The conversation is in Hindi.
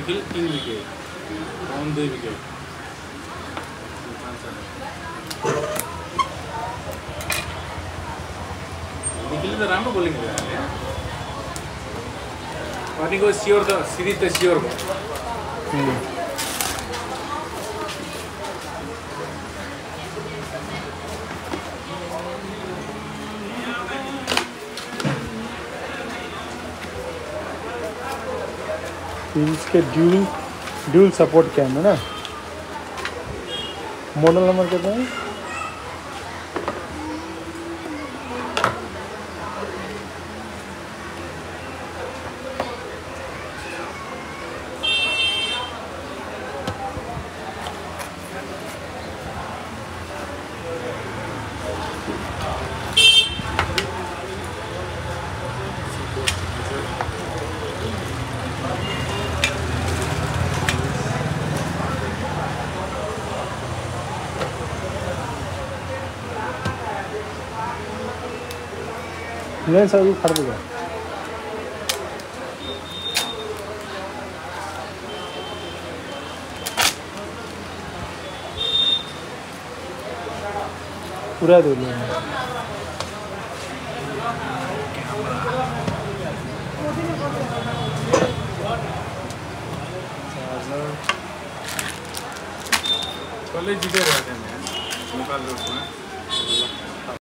निखिल तीन विकेट पवन दुई विकेट निखिल त राम्रो बोलिङ भयो अहिले पानीको स्योर त सिरिज त स्योर भयो इसके ड्यूल ड्यूल सपोर्ट कैम है ना? मॉडल नंबर कितना है? नहीं सर अभी खड़ देगा पूरा दे लिया कल ही जीते रहे थे मैच निकाल दो उसमें।